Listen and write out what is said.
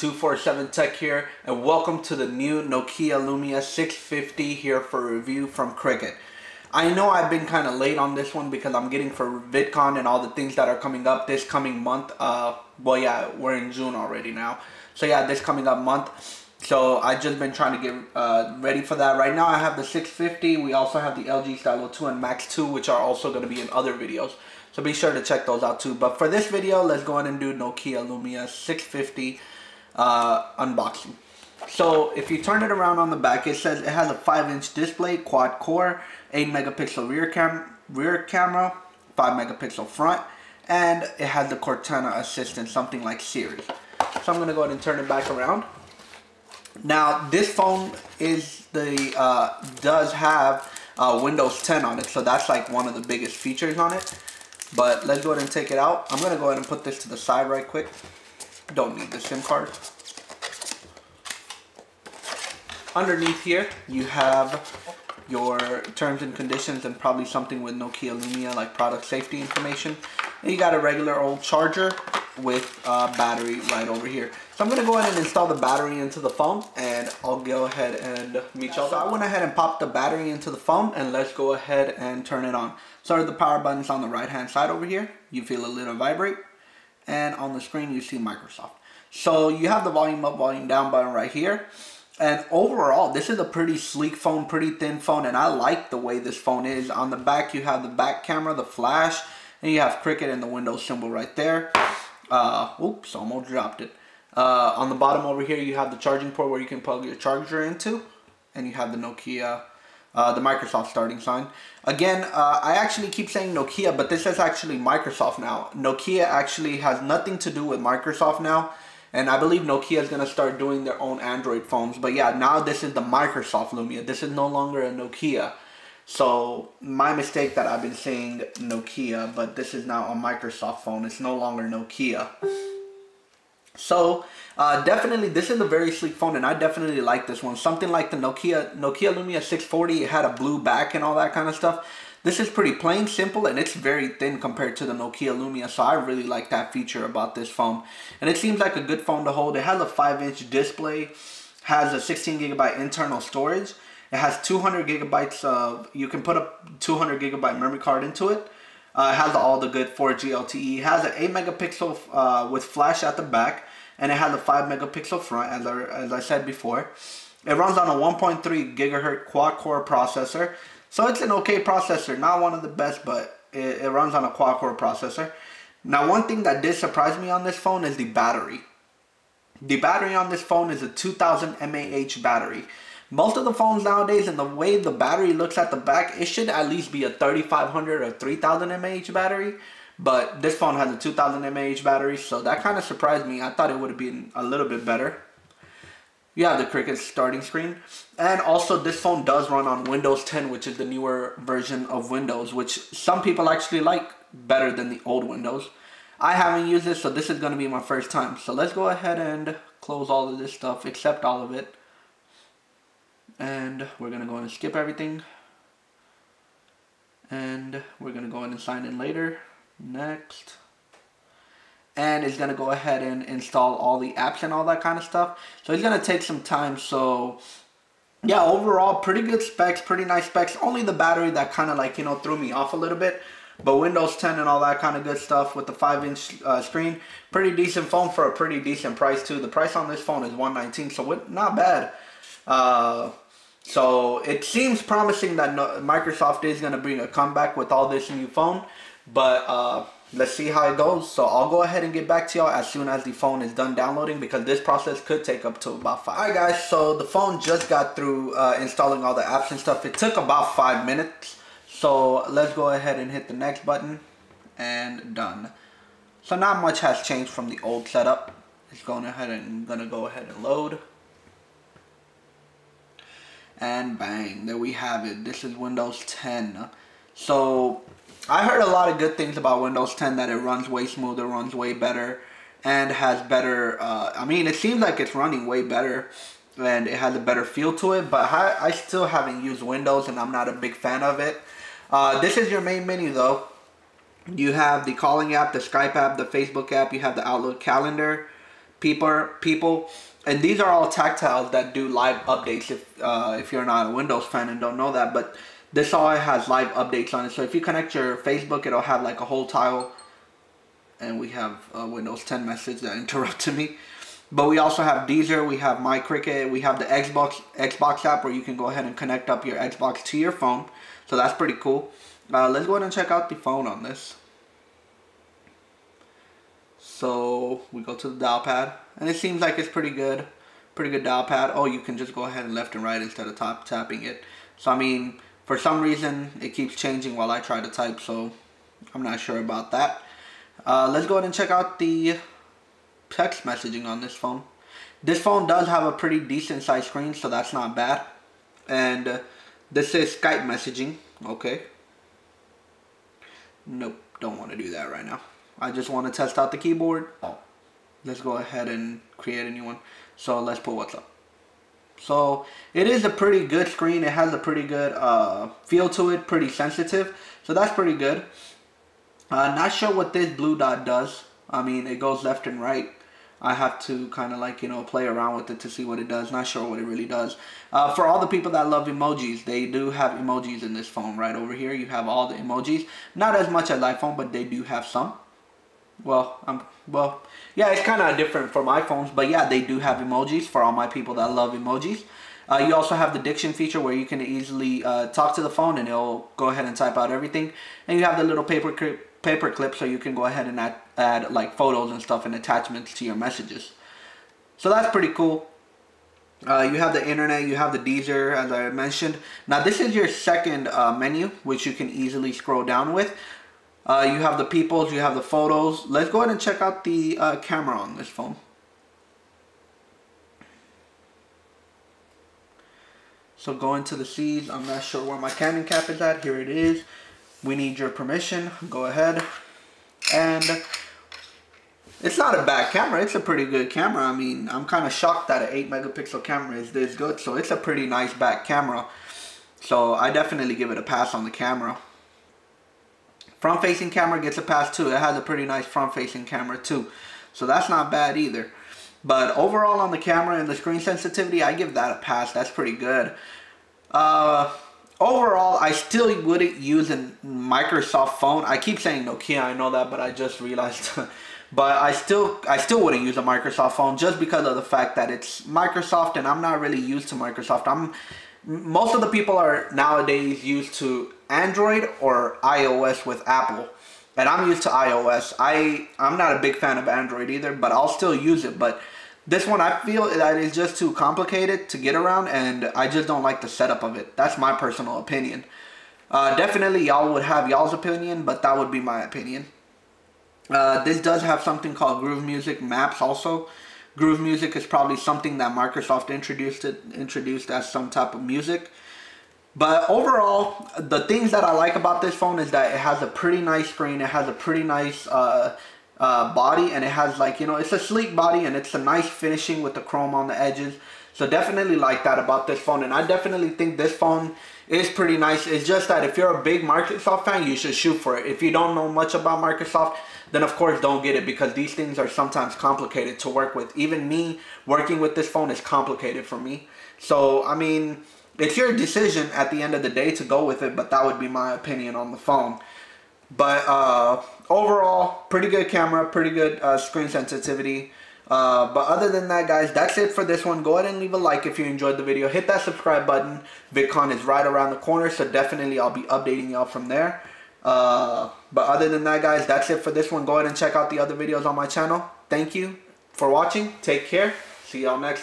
247 Tech here and welcome to the new Nokia Lumia 650 here for review from Cricket. I know I've been kind of late on this one because I'm getting for VidCon and all the things that are coming up this coming month. Uh, well yeah, we're in June already now. So yeah, this coming up month. So I just been trying to get uh, ready for that. Right now I have the 650. We also have the LG Stylo 2 and Max 2 which are also going to be in other videos. So be sure to check those out too. But for this video, let's go ahead and do Nokia Lumia 650 uh, unboxing. So if you turn it around on the back, it says it has a 5-inch display, quad core, 8 megapixel rear cam rear camera, 5 megapixel front, and it has the Cortana assistant, something like Siri. So I'm gonna go ahead and turn it back around. Now this phone is the uh, does have uh, Windows 10 on it, so that's like one of the biggest features on it. But let's go ahead and take it out. I'm gonna go ahead and put this to the side right quick. Don't need the SIM card. Underneath here, you have your terms and conditions and probably something with Nokia Lumia like product safety information. And you got a regular old charger with a battery right over here. So I'm going to go ahead and install the battery into the phone and I'll go ahead and meet y'all. So I went ahead and popped the battery into the phone and let's go ahead and turn it on. So the power buttons on the right hand side over here. You feel a little vibrate and on the screen you see Microsoft. So you have the volume up, volume down button right here. And overall, this is a pretty sleek phone, pretty thin phone, and I like the way this phone is. On the back, you have the back camera, the flash, and you have Cricket and the Windows symbol right there. Uh, oops, almost dropped it. Uh, on the bottom over here, you have the charging port where you can plug your charger into, and you have the Nokia, uh, the Microsoft starting sign. Again, uh, I actually keep saying Nokia, but this is actually Microsoft now. Nokia actually has nothing to do with Microsoft now. And I believe Nokia is going to start doing their own Android phones. But yeah, now this is the Microsoft Lumia. This is no longer a Nokia. So my mistake that I've been saying Nokia, but this is now a Microsoft phone. It's no longer Nokia. So uh, definitely this is a very sleek phone and I definitely like this one. Something like the Nokia Nokia Lumia 640. It had a blue back and all that kind of stuff. This is pretty plain, simple, and it's very thin compared to the Nokia Lumia, so I really like that feature about this phone. And it seems like a good phone to hold. It has a 5-inch display, has a 16 gigabyte internal storage. It has 200 gigabytes of, you can put a 200 gigabyte memory card into it. Uh, has all the good 4G LTE. It has an 8 megapixel uh, with flash at the back, and it has a 5 megapixel front, as I, as I said before. It runs on a 1.3 gigahertz quad core processor. So it's an okay processor, not one of the best, but it, it runs on a quad-core processor. Now, one thing that did surprise me on this phone is the battery. The battery on this phone is a 2000 mAh battery. Most of the phones nowadays, and the way the battery looks at the back, it should at least be a 3500 or 3000 mAh battery. But this phone has a 2000 mAh battery, so that kind of surprised me. I thought it would have been a little bit better you have the Cricket starting screen. And also this phone does run on Windows 10, which is the newer version of Windows, which some people actually like better than the old Windows. I haven't used this, so this is going to be my first time. So let's go ahead and close all of this stuff, except all of it. And we're going to go and skip everything. And we're going to go in and sign in later. Next and it's going to go ahead and install all the apps and all that kind of stuff. So it's going to take some time. So yeah, overall, pretty good specs, pretty nice specs. Only the battery that kind of like, you know, threw me off a little bit. But Windows 10 and all that kind of good stuff with the 5-inch uh, screen. Pretty decent phone for a pretty decent price too. The price on this phone is 119 so not bad. Uh, so it seems promising that Microsoft is going to bring a comeback with all this new phone. But uh, let's see how it goes. So I'll go ahead and get back to y'all as soon as the phone is done downloading because this process could take up to about five. Alright guys, so the phone just got through uh, installing all the apps and stuff. It took about five minutes. So let's go ahead and hit the next button and done. So not much has changed from the old setup. It's going ahead and gonna go ahead and load. And bang, there we have it. This is Windows 10. So I heard a lot of good things about Windows 10 that it runs way smoother, runs way better, and has better, uh, I mean, it seems like it's running way better and it has a better feel to it, but I, I still haven't used Windows and I'm not a big fan of it. Uh, this is your main menu though. You have the calling app, the Skype app, the Facebook app, you have the Outlook calendar, people people and these are all tactiles that do live updates if uh, if you're not a windows fan and don't know that but this all has live updates on it so if you connect your facebook it'll have like a whole tile and we have a windows 10 message that interrupted me but we also have Deezer, we have MyCricket, we have the Xbox Xbox app where you can go ahead and connect up your Xbox to your phone. So that's pretty cool. Uh, let's go ahead and check out the phone on this. So we go to the dial pad and it seems like it's pretty good. Pretty good dial pad. Oh, you can just go ahead and left and right instead of top tapping it. So I mean, for some reason it keeps changing while I try to type. So I'm not sure about that. Uh, let's go ahead and check out the text messaging on this phone. This phone does have a pretty decent size screen, so that's not bad. And uh, this is Skype messaging. Okay. Nope, don't want to do that right now. I just want to test out the keyboard. Let's go ahead and create a new one. So let's put what's up. So it is a pretty good screen. It has a pretty good uh, feel to it, pretty sensitive. So that's pretty good. Uh, not sure what this blue dot does. I mean, it goes left and right. I have to kind of like, you know, play around with it to see what it does. Not sure what it really does. Uh, for all the people that love emojis, they do have emojis in this phone right over here. You have all the emojis. Not as much as iPhone, but they do have some. Well, um, well, yeah, it's kind of different from iPhones, but yeah, they do have emojis for all my people that love emojis. Uh, you also have the diction feature where you can easily uh, talk to the phone and it'll go ahead and type out everything. And you have the little paper paper clip so you can go ahead and add, add like photos and stuff and attachments to your messages. So that's pretty cool. Uh, you have the internet, you have the Deezer, as I mentioned. Now this is your second uh, menu, which you can easily scroll down with. Uh, you have the peoples, you have the photos. Let's go ahead and check out the uh, camera on this phone. So go into the C's. I'm not sure where my Canon cap is at. Here it is we need your permission. Go ahead. And it's not a bad camera. It's a pretty good camera. I mean, I'm kind of shocked that an 8 megapixel camera is this good. So it's a pretty nice back camera. So I definitely give it a pass on the camera. Front facing camera gets a pass too. It has a pretty nice front facing camera too. So that's not bad either. But overall on the camera and the screen sensitivity, I give that a pass. That's pretty good. Uh, overall, I still wouldn't use a Microsoft phone. I keep saying Nokia, I know that, but I just realized. but I still, I still wouldn't use a Microsoft phone just because of the fact that it's Microsoft, and I'm not really used to Microsoft. I'm most of the people are nowadays used to Android or iOS with Apple. And I'm used to iOS. I, I'm not a big fan of Android either, but I'll still use it. But this one I feel that is just too complicated to get around and I just don't like the setup of it. That's my personal opinion. Uh, definitely y'all would have y'all's opinion, but that would be my opinion. Uh, this does have something called Groove Music Maps also. Groove Music is probably something that Microsoft introduced it, introduced as some type of music. But overall, the things that I like about this phone is that it has a pretty nice screen. It has a pretty nice uh, uh, body and it has like, you know, it's a sleek body and it's a nice finishing with the chrome on the edges. So definitely like that about this phone and I definitely think this phone is pretty nice. It's just that if you're a big Microsoft fan, you should shoot for it. If you don't know much about Microsoft, then of course don't get it because these things are sometimes complicated to work with. Even me working with this phone is complicated for me. So, I mean, it's your decision at the end of the day to go with it, but that would be my opinion on the phone. But uh, overall, pretty good camera, pretty good uh, screen sensitivity. Uh, but other than that, guys, that's it for this one. Go ahead and leave a like if you enjoyed the video. Hit that subscribe button. VidCon is right around the corner, so definitely I'll be updating y'all from there. Uh, but other than that, guys, that's it for this one. Go ahead and check out the other videos on my channel. Thank you for watching. Take care. See y'all next